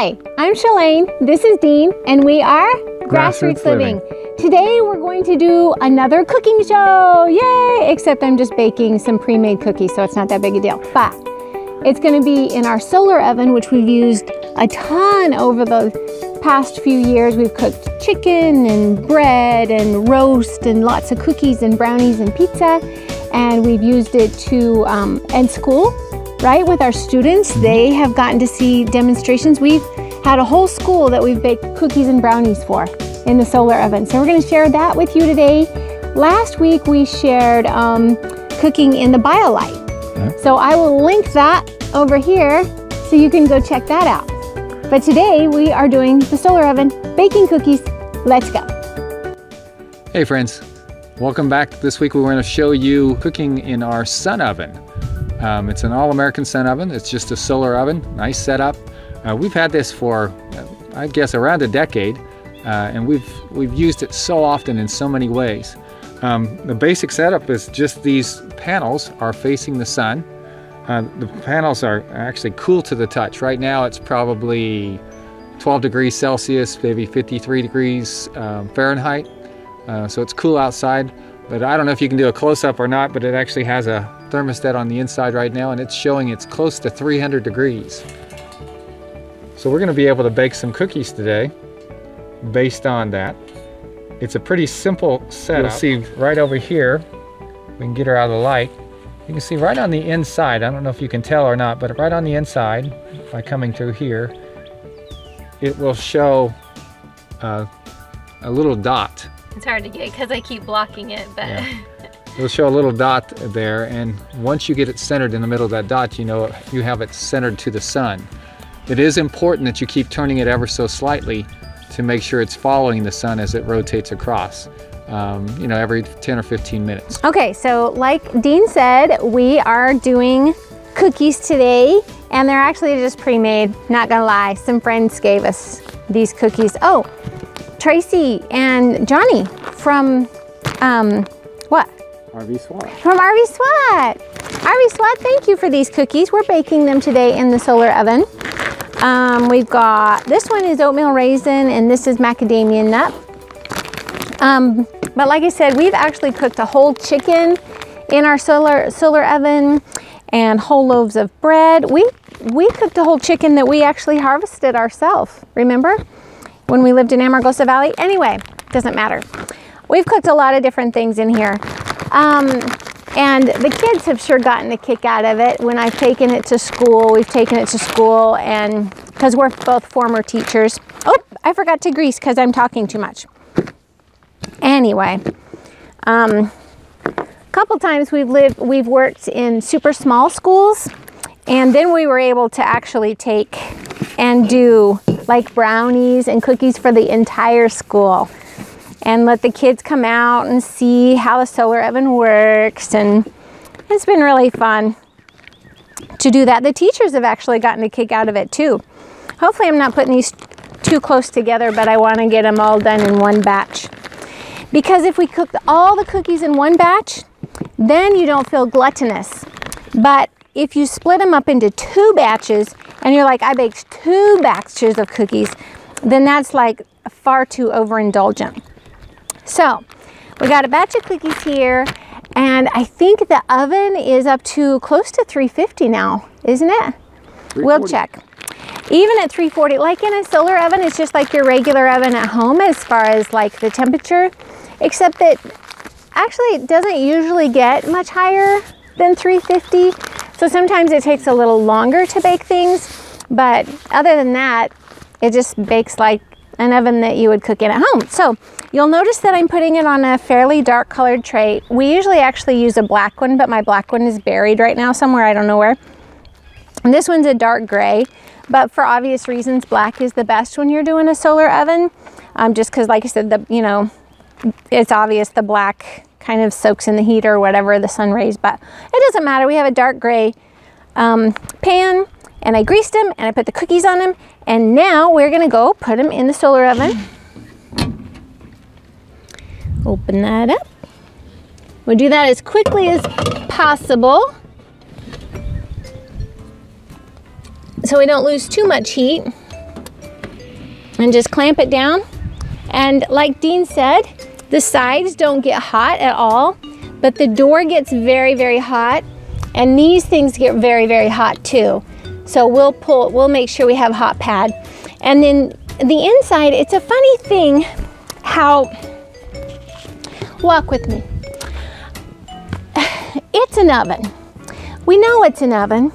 Hi, I'm Shalane. This is Dean, and we are Grassroots, Grassroots Living. Living. Today we're going to do another cooking show. Yay! Except I'm just baking some pre-made cookies, so it's not that big a deal. But it's going to be in our solar oven, which we've used a ton over the past few years. We've cooked chicken and bread and roast and lots of cookies and brownies and pizza. And we've used it to, um, school, right? With our students, they have gotten to see demonstrations. We've had a whole school that we've baked cookies and brownies for in the solar oven. So we're going to share that with you today. Last week we shared um, cooking in the BioLite. So I will link that over here so you can go check that out. But today we are doing the solar oven baking cookies. Let's go. Hey friends, welcome back. This week we're going to show you cooking in our sun oven. Um, it's an all-American sun oven. It's just a solar oven, nice setup. Uh, we've had this for, uh, I guess, around a decade, uh, and we've we've used it so often in so many ways. Um, the basic setup is just these panels are facing the sun. Uh, the panels are actually cool to the touch. Right now it's probably 12 degrees Celsius, maybe 53 degrees um, Fahrenheit. Uh, so it's cool outside, but I don't know if you can do a close-up or not, but it actually has a thermostat on the inside right now and it's showing it's close to 300 degrees. So we're gonna be able to bake some cookies today based on that. It's a pretty simple setup. You'll see right over here, we can get her out of the light. You can see right on the inside, I don't know if you can tell or not, but right on the inside, by coming through here, it will show uh, a little dot. It's hard to get because I keep blocking it, but Yeah. It'll show a little dot there, and once you get it centered in the middle of that dot, you know you have it centered to the sun. It is important that you keep turning it ever so slightly to make sure it's following the sun as it rotates across. Um, you know, every 10 or 15 minutes. Okay, so like Dean said, we are doing cookies today, and they're actually just pre-made, not gonna lie. Some friends gave us these cookies. Oh, Tracy and Johnny from, um, what? RV SWAT. From RV SWAT. RV SWAT, thank you for these cookies. We're baking them today in the solar oven. Um, we've got, this one is oatmeal raisin and this is macadamia nut. Um, but like I said, we've actually cooked a whole chicken in our solar, solar oven and whole loaves of bread. We, we cooked a whole chicken that we actually harvested ourselves, remember? When we lived in Amargosa Valley. Anyway, doesn't matter. We've cooked a lot of different things in here. Um, and the kids have sure gotten a kick out of it. When I've taken it to school, we've taken it to school and because we're both former teachers. Oh, I forgot to grease because I'm talking too much. Anyway, um, a couple times we've lived, we've worked in super small schools and then we were able to actually take and do like brownies and cookies for the entire school and let the kids come out and see how the solar oven works and it's been really fun to do that. The teachers have actually gotten a kick out of it too. Hopefully I'm not putting these too close together, but I want to get them all done in one batch. Because if we cook all the cookies in one batch, then you don't feel gluttonous. But if you split them up into two batches and you're like, I baked two batches of cookies, then that's like far too overindulgent. So we got a batch of cookies here and I think the oven is up to close to 350 now, isn't it? We'll check. Even at 340, like in a solar oven, it's just like your regular oven at home as far as like the temperature, except that actually it doesn't usually get much higher than 350. So sometimes it takes a little longer to bake things, but other than that, it just bakes like an oven that you would cook in at home. So you'll notice that I'm putting it on a fairly dark colored tray. We usually actually use a black one, but my black one is buried right now somewhere, I don't know where. And this one's a dark gray, but for obvious reasons, black is the best when you're doing a solar oven. Um, just because, like I said, the you know, it's obvious the black kind of soaks in the heat or whatever the sun rays, but it doesn't matter. We have a dark gray um, pan and I greased them and I put the cookies on them. And now we're gonna go put them in the solar oven. Open that up. We'll do that as quickly as possible. So we don't lose too much heat. and just clamp it down. And like Dean said, the sides don't get hot at all, but the door gets very, very hot. And these things get very, very hot too. So we'll pull, we'll make sure we have hot pad. And then the inside, it's a funny thing how, walk with me. It's an oven. We know it's an oven,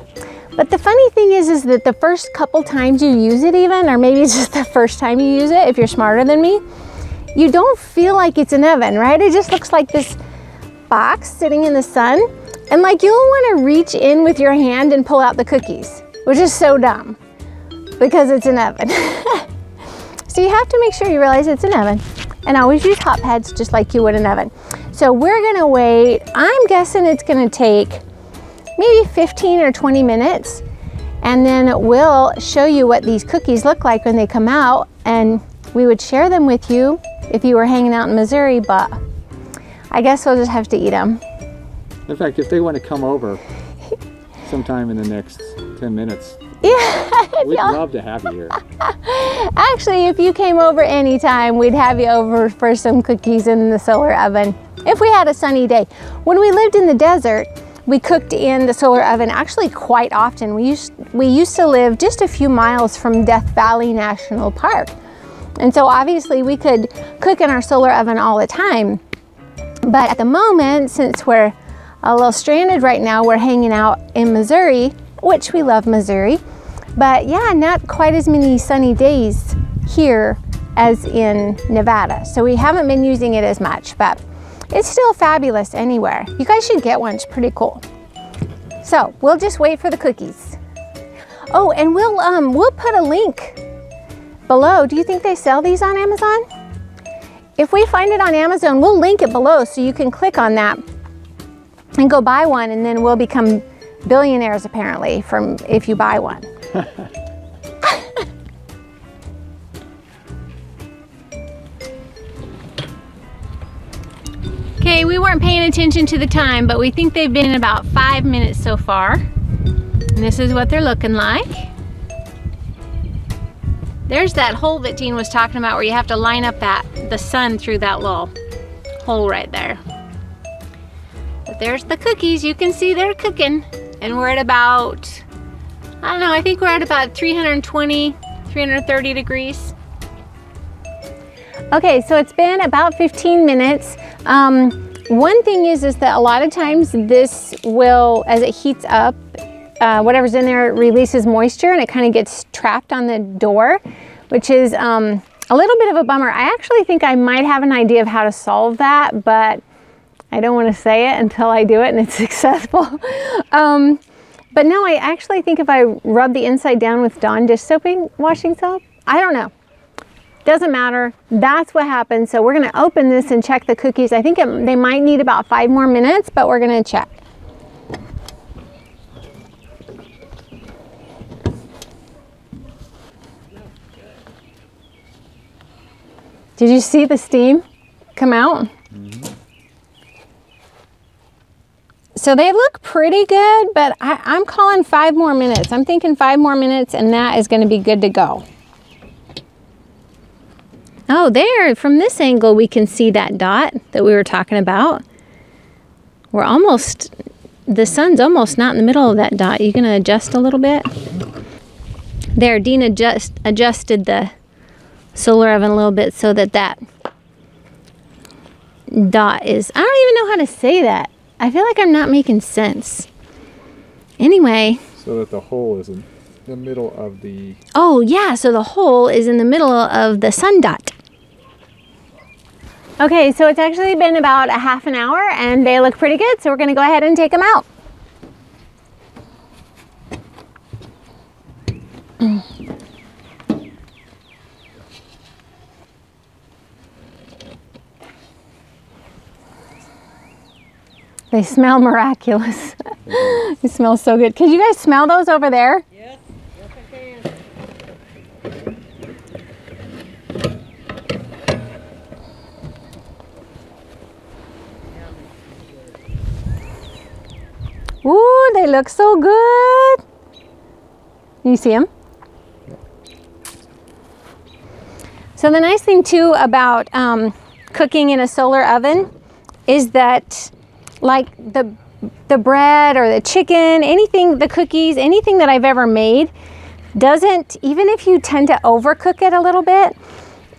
but the funny thing is, is that the first couple times you use it even, or maybe it's just the first time you use it, if you're smarter than me, you don't feel like it's an oven, right? It just looks like this box sitting in the sun. And like you'll wanna reach in with your hand and pull out the cookies, which is so dumb because it's an oven. so you have to make sure you realize it's an oven and always use hot pads just like you would an oven. So we're gonna wait, I'm guessing it's gonna take maybe 15 or 20 minutes. And then we'll show you what these cookies look like when they come out and we would share them with you if you were hanging out in Missouri, but I guess we'll just have to eat them. In fact, if they want to come over sometime in the next 10 minutes, Yeah, we'd love to have you here. actually, if you came over anytime, we'd have you over for some cookies in the solar oven if we had a sunny day. When we lived in the desert, we cooked in the solar oven actually quite often. We used, we used to live just a few miles from Death Valley National Park. And so obviously we could cook in our solar oven all the time. But at the moment, since we're a little stranded right now, we're hanging out in Missouri, which we love Missouri. But yeah, not quite as many sunny days here as in Nevada. So we haven't been using it as much, but it's still fabulous anywhere. You guys should get one, it's pretty cool. So we'll just wait for the cookies. Oh, and we'll um we'll put a link below. Do you think they sell these on Amazon? If we find it on Amazon, we'll link it below so you can click on that and go buy one and then we'll become billionaires apparently from if you buy one. Okay, we weren't paying attention to the time, but we think they've been in about five minutes so far. And this is what they're looking like. There's that hole that Dean was talking about where you have to line up that the sun through that little hole right there. But there's the cookies. You can see they're cooking. And we're at about, I don't know, I think we're at about 320, 330 degrees. Okay, so it's been about 15 minutes. Um, one thing is, is that a lot of times this will, as it heats up, uh, whatever's in there releases moisture and it kind of gets trapped on the door, which is um, a little bit of a bummer. I actually think I might have an idea of how to solve that, but I don't want to say it until I do it and it's successful. um, but no, I actually think if I rub the inside down with Dawn dish soaping washing soap, I don't know. Doesn't matter. That's what happened. So we're going to open this and check the cookies. I think it, they might need about five more minutes, but we're going to check. Did you see the steam come out? So they look pretty good, but I, I'm calling five more minutes. I'm thinking five more minutes and that is gonna be good to go. Oh, there, from this angle, we can see that dot that we were talking about. We're almost, the sun's almost not in the middle of that dot. You gonna adjust a little bit? There, Dean adjust, adjusted the solar oven a little bit so that that dot is, I don't even know how to say that. I feel like I'm not making sense. Anyway, So that the hole is in the middle of the oh yeah, so the hole is in the middle of the sun dot. Okay, so it's actually been about a half an hour and they look pretty good, so we're gonna go ahead and take them out. They smell miraculous. they smell so good. Can you guys smell those over there? Yes, yes I can. Ooh, they look so good. You see them? So the nice thing too about um, cooking in a solar oven is that like the the bread or the chicken, anything, the cookies, anything that I've ever made doesn't, even if you tend to overcook it a little bit,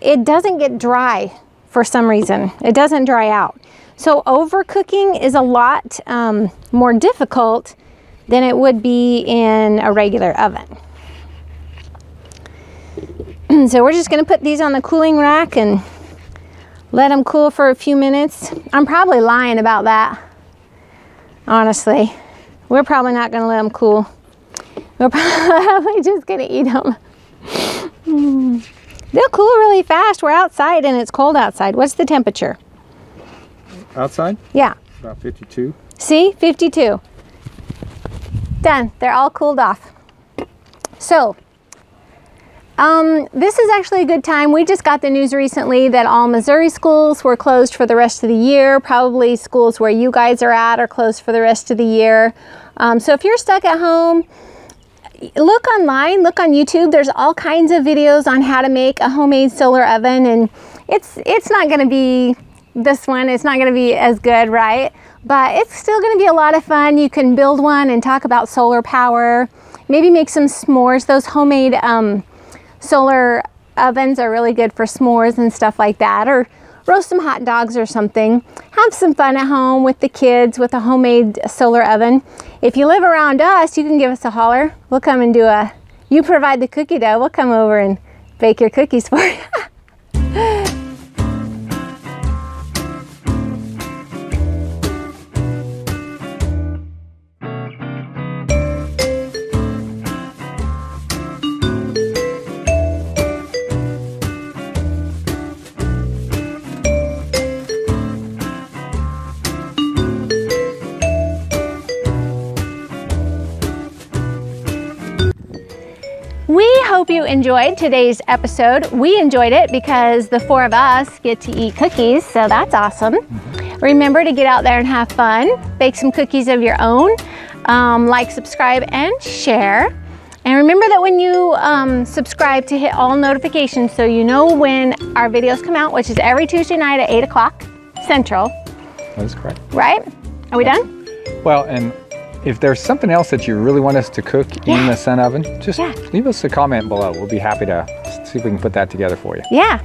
it doesn't get dry for some reason. It doesn't dry out. So overcooking is a lot um, more difficult than it would be in a regular oven. so we're just gonna put these on the cooling rack and let them cool for a few minutes. I'm probably lying about that, honestly. We're probably not gonna let them cool. We're probably just gonna eat them. Hmm. They'll cool really fast. We're outside and it's cold outside. What's the temperature? Outside, Yeah. about 52. See, 52. Done. They're all cooled off. So, um, this is actually a good time. We just got the news recently that all Missouri schools were closed for the rest of the year. Probably schools where you guys are at are closed for the rest of the year. Um, so if you're stuck at home, look online, look on YouTube. There's all kinds of videos on how to make a homemade solar oven, and it's it's not going to be this one. It's not going to be as good, right? But it's still going to be a lot of fun. You can build one and talk about solar power. Maybe make some s'mores. Those homemade um, solar ovens are really good for s'mores and stuff like that. Or roast some hot dogs or something. Have some fun at home with the kids with a homemade solar oven. If you live around us, you can give us a holler. We'll come and do a, you provide the cookie dough, we'll come over and bake your cookies for you. hope you enjoyed today's episode. We enjoyed it because the four of us get to eat cookies, so that's awesome. Remember to get out there and have fun, bake some cookies of your own, um, like, subscribe, and share. And remember that when you um, subscribe to hit all notifications so you know when our videos come out, which is every Tuesday night at 8 o'clock Central, That is correct. right? Are we done? Well, and if there's something else that you really want us to cook in the sun oven, just Yeah. leave us a comment below. We'll be happy to see if we can put that together for you. Yeah.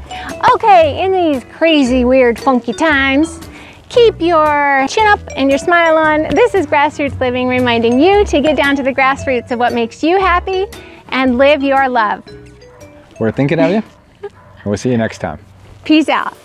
Okay, in these crazy, weird, funky times, keep your chin up and your smile on. This is Grassroots Living reminding you to get down to the grassroots of what makes you happy and live your love. We're thinking of you, and we'll see you next time. Peace out.